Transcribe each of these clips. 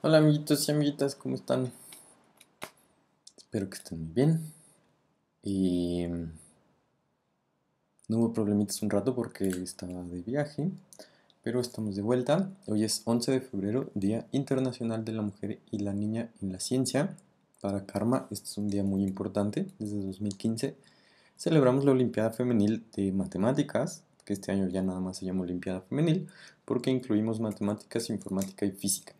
Hola amiguitos y amiguitas, ¿cómo están? Espero que estén muy bien. Y no hubo problemitas un rato porque estaba de viaje, pero estamos de vuelta. Hoy es 11 de febrero, Día Internacional de la Mujer y la Niña en la Ciencia. Para Karma, este es un día muy importante. Desde 2015 celebramos la Olimpiada Femenil de Matemáticas, que este año ya nada más se llama Olimpiada Femenil, porque incluimos matemáticas, informática y física.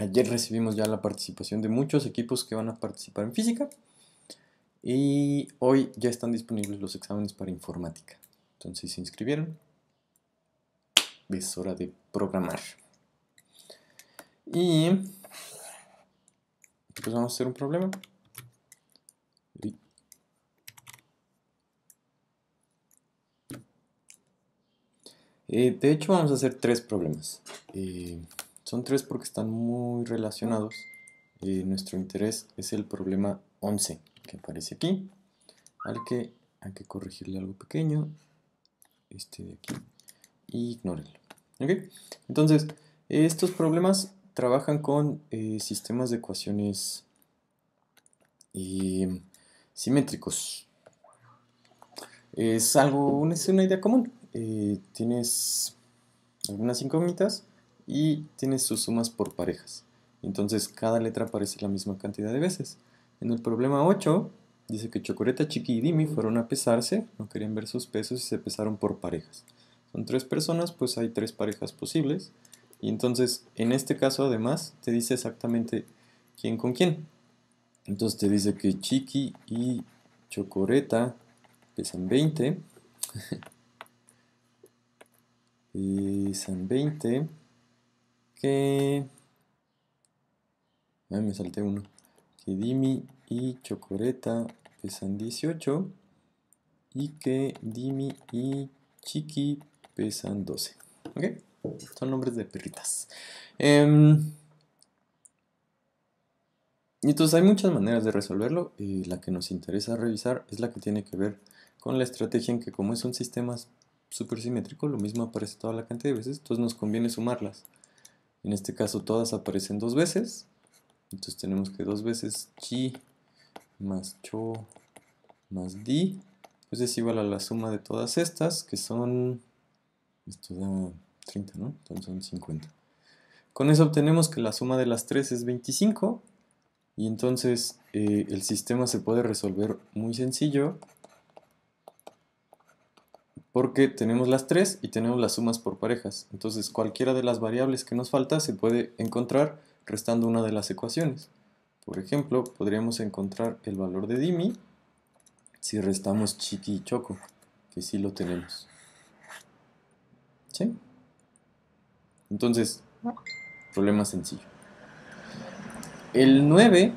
Ayer recibimos ya la participación de muchos equipos que van a participar en física y hoy ya están disponibles los exámenes para informática. Entonces se inscribieron. Es hora de programar. Y pues vamos a hacer un problema. Eh, de hecho vamos a hacer tres problemas. Eh, son tres porque están muy relacionados. Eh, nuestro interés es el problema 11 que aparece aquí, al que hay que corregirle algo pequeño, este de aquí, y ignórenlo. Entonces, estos problemas trabajan con eh, sistemas de ecuaciones eh, simétricos. Es algo, es una idea común. tienes algunas incógnitas y tiene sus sumas por parejas. Entonces cada letra aparece la misma cantidad de veces. En el problema 8 dice que Chocoreta, Chiqui y Dimi fueron a pesarse, no querían ver sus pesos y se pesaron por parejas. Son tres personas, pues hay tres parejas posibles. Y entonces en este caso además te dice exactamente quién con quién. Entonces te dice que Chiqui y Chocoreta pesan 20. pesan 20 que... Ah, me salté uno. Que Dimi y Chocoreta pesan 18 y que Dimi y Chiqui pesan 12. ¿Ok? Son nombres de perritas. Y entonces hay muchas maneras de resolverlo y la que nos interesa revisar es la que tiene que ver con la estrategia en que como es un sistema supersimétrico, lo mismo aparece toda la cantidad de veces, entonces nos conviene sumarlas. En este caso todas aparecen dos veces. Entonces tenemos que dos veces chi más cho más di pues es igual a la suma de todas estas, que son, esto da 30, ¿no? Entonces son 50. Con eso obtenemos que la suma de las tres es 25, y entonces eh, el sistema se puede resolver muy sencillo, porque tenemos las tres y tenemos las sumas por parejas. Entonces cualquiera de las variables que nos falta se puede encontrar restando una de las ecuaciones. Por ejemplo, podríamos encontrar el valor de Dimi si restamos Chiqui y Choco, que sí lo tenemos. ¿Sí? Entonces, problema sencillo. El 9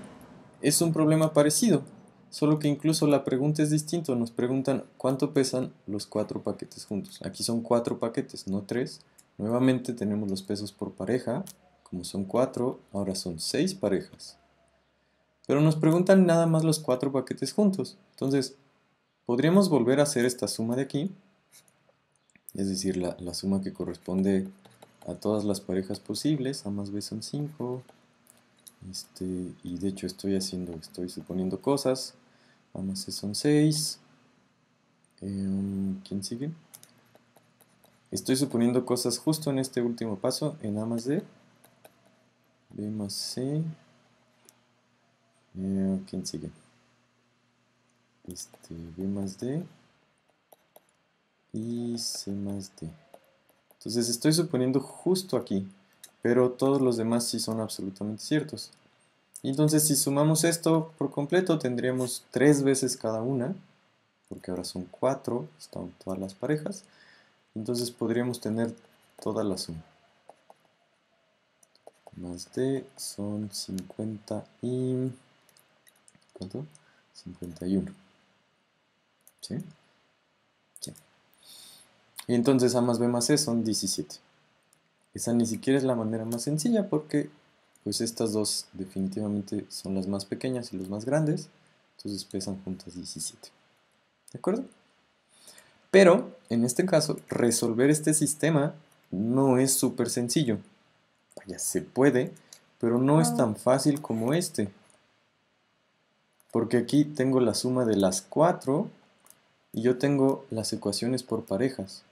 es un problema parecido solo que incluso la pregunta es distinta. Nos preguntan cuánto pesan los cuatro paquetes juntos. Aquí son cuatro paquetes, no tres. Nuevamente tenemos los pesos por pareja. Como son cuatro, ahora son seis parejas. Pero nos preguntan nada más los cuatro paquetes juntos. Entonces, podríamos volver a hacer esta suma de aquí. Es decir, la, suma que corresponde a todas las parejas posibles. A más B son 5. Este, y de hecho estoy haciendo, estoy suponiendo cosas. A más C son 6. Em, ¿Quién sigue? Estoy suponiendo cosas justo en este último paso, en A más D. B más C. Eh, ¿Quién sigue? Este, B más D. Y C más D. Entonces estoy suponiendo justo aquí, pero todos los demás sí son absolutamente ciertos. Entonces si sumamos esto por completo tendríamos tres veces cada una, porque ahora son cuatro, están todas las parejas. Entonces podríamos tener toda la suma. Más D son 50 y... ¿Cuánto? 51. ¿Sí? Sí. Y entonces A más B más C son 17. Esa ni siquiera es la manera más sencilla porque pues estas dos definitivamente son las más pequeñas y los más grandes, entonces pesan juntas 17. ¿De acuerdo? Pero, en este caso, resolver este sistema no es súper sencillo. Vaya, se puede, pero no es tan fácil como este. Porque aquí tengo la suma de las 4 y yo tengo las ecuaciones por parejas.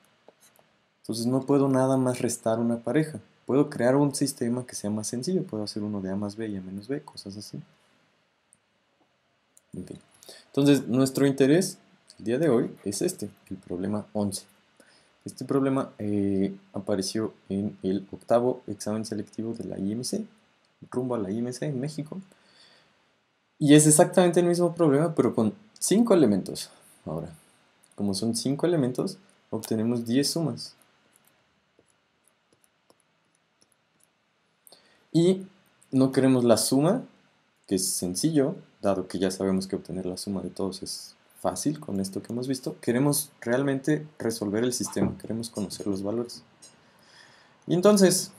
Entonces no puedo nada más restar una pareja. Puedo crear un sistema que sea más sencillo. Puedo hacer uno de A más B y A menos B, cosas así. Entonces, nuestro interés el día de hoy es este, el problema 11. Este problema eh, apareció en el octavo examen selectivo de la IMC, rumbo a la IMC en México. Y es exactamente el mismo problema, pero con 5 elementos. Ahora, como son 5 elementos, obtenemos 10 sumas. Y no queremos la suma, que es sencillo, dado que ya sabemos que obtener la suma de todos es fácil con esto que hemos visto. Queremos realmente resolver el sistema, queremos conocer los valores. Y entonces,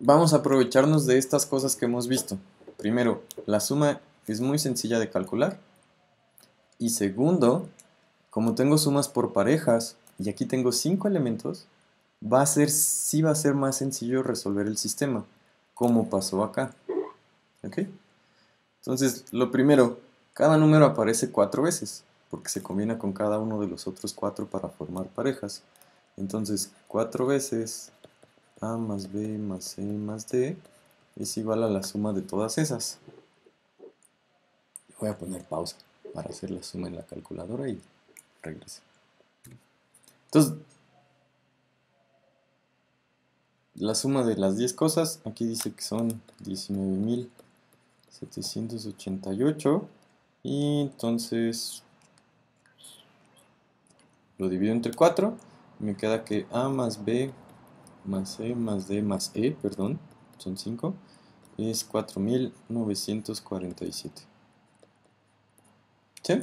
vamos a aprovecharnos de estas cosas que hemos visto. Primero, la suma es muy sencilla de calcular. Y segundo, como tengo sumas por parejas, y aquí tengo cinco elementos, va a ser, sí va a ser más sencillo resolver el sistema, como pasó acá. ¿Ok? Entonces, lo primero, cada número aparece cuatro veces, porque se combina con cada uno de los otros cuatro para formar parejas. Entonces, cuatro veces A más B más C más D es igual a la suma de todas esas. Voy a poner pausa para hacer la suma en la calculadora y regreso. Entonces, la suma de las 10 cosas, aquí dice que son 19.788 y entonces lo divido entre 4 me queda que A más B más C más D más E, perdón, son 5, es 4947. ¿Sí?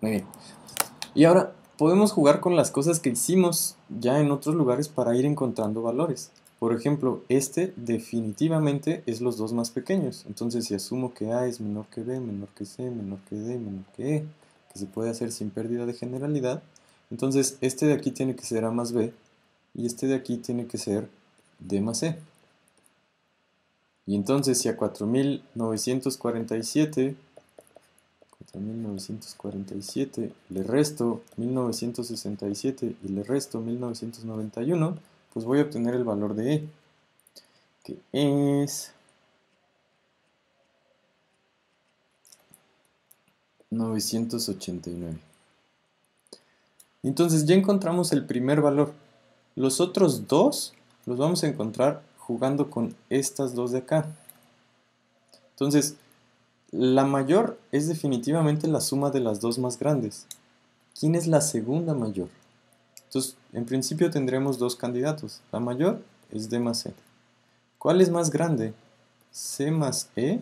Muy bien. Y ahora podemos jugar con las cosas que hicimos ya en otros lugares para ir encontrando valores. Por ejemplo, este definitivamente es los dos más pequeños. Entonces, si asumo que A es menor que B, menor que C, menor que D, menor que E, que se puede hacer sin pérdida de generalidad, entonces este de aquí tiene que ser A más B y este de aquí tiene que ser D más E. Y entonces, si a 4947 1947, le resto 1967 y le resto 1991, pues voy a obtener el valor de E, que es 989. Entonces ya encontramos el primer valor. Los otros dos los vamos a encontrar jugando con estas dos de acá. Entonces, la mayor es definitivamente la suma de las dos más grandes. ¿Quién es la segunda mayor? Entonces, en principio tendremos dos candidatos. La mayor es D más E. ¿Cuál es más grande? C más E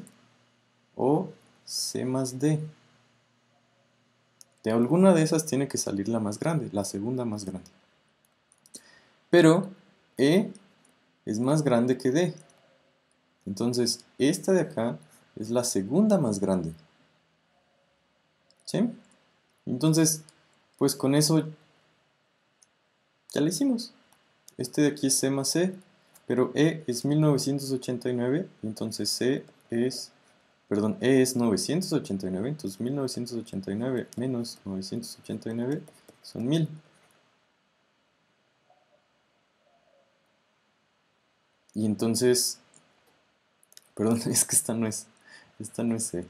o C más D. De alguna de esas tiene que salir la más grande, la segunda más grande. Pero E es más grande que D. Entonces, esta de acá es la segunda más grande. ¿Sí? Entonces, pues con eso ya lo hicimos. Este de aquí es C más C, pero E es 1989, entonces C es, perdón, E es 989, entonces 1989 menos 989 son 1000. Y entonces, perdón, es que esta no es, esta no es C.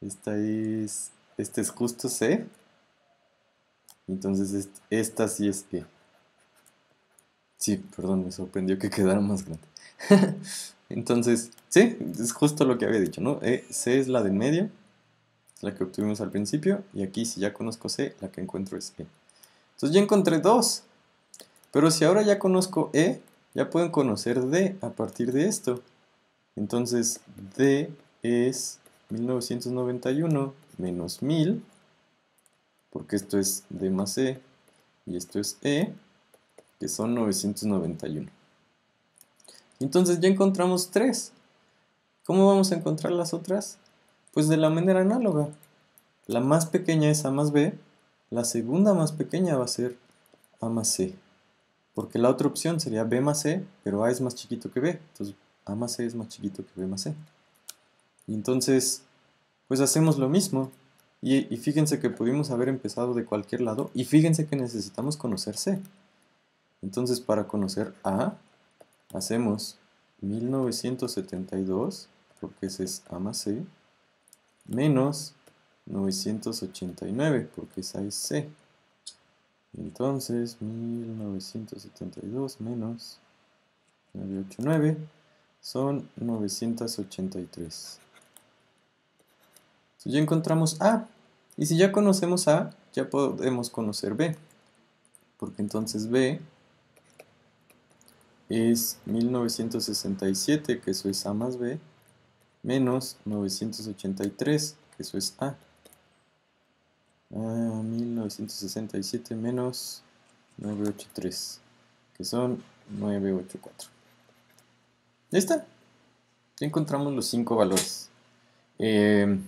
Esta es. Este es justo C. Entonces esta sí es E. Sí, perdón, me sorprendió que quedara más grande. Entonces, sí, es justo lo que había dicho, ¿no? E, C es la de medio, la que obtuvimos al principio, y aquí si ya conozco C, la que encuentro es E. Entonces ya encontré dos. Pero si ahora ya conozco E, ya pueden conocer D a partir de esto. Entonces D es 1991 menos 1000, porque esto es D más E y esto es E, que son 991. Entonces ya encontramos 3. ¿Cómo vamos a encontrar las otras? Pues de la manera análoga. La más pequeña es A más B, la segunda más pequeña va a ser A más C. Porque la otra opción sería B más C, pero A es más chiquito que B. Entonces A más C es más chiquito que B más C. Y entonces, pues hacemos lo mismo. Y, fíjense que pudimos haber empezado de cualquier lado. Y fíjense que necesitamos conocer C. Entonces, para conocer A, hacemos 1972, porque ese es A más C, menos 989, porque esa es C. Entonces, 1972 menos 989 son 983. Ya encontramos A. Y si ya conocemos A, ya podemos conocer B. Porque entonces B es 1967, que eso es A más B, menos 983, que eso es A. 1967 menos 983, que son 984. ¿Ya está? Ya encontramos los cinco valores. Eh,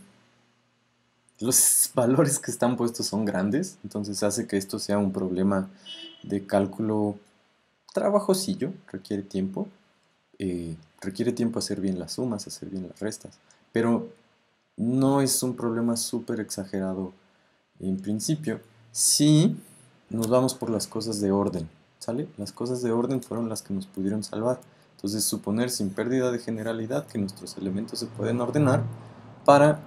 los valores que están puestos son grandes, entonces hace que esto sea un problema de cálculo trabajosillo, requiere tiempo. Eh, requiere tiempo hacer bien las sumas, hacer bien las restas, pero no es un problema súper exagerado en principio, si nos vamos por las cosas de orden, ¿sale? Las cosas de orden fueron las que nos pudieron salvar. Entonces, suponer sin pérdida de generalidad que nuestros elementos se pueden ordenar para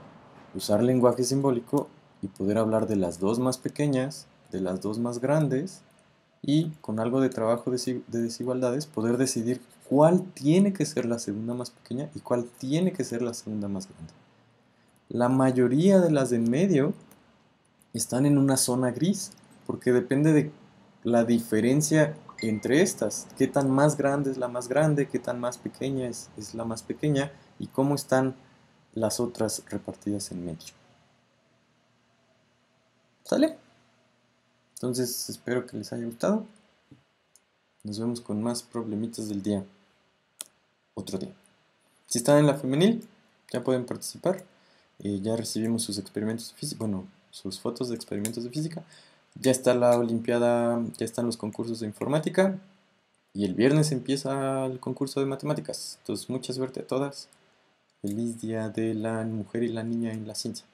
usar lenguaje simbólico y poder hablar de las dos más pequeñas, de las dos más grandes y con algo de trabajo de desigualdades poder decidir cuál tiene que ser la segunda más pequeña y cuál tiene que ser la segunda más grande. La mayoría de las de en medio están en una zona gris, porque depende de la diferencia entre estas, qué tan más grande es la más grande, qué tan más pequeña es, es la más pequeña y cómo están las otras repartidas en medio. ¿Sale? Entonces espero que les haya gustado. Nos vemos con más problemitas del día. Otro día. Si están en la femenil, ya pueden participar. Eh, ya recibimos sus experimentos. Bueno, sus fotos de experimentos de física. Ya está la Olimpiada, ya están los concursos de informática y el viernes empieza el concurso de matemáticas. Entonces, mucha suerte a todas. Feliz Día de la Mujer y la Niña en la Ciencia.